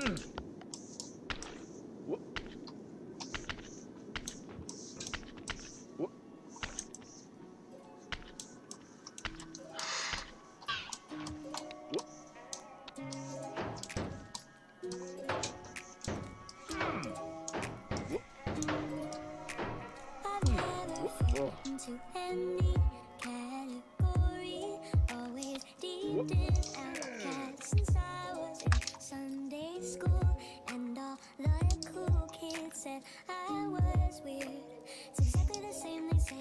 I've Into any category. Always deep in outcast since I was in Sunday school, and all the cool kids said I was weird. It's exactly the same they say.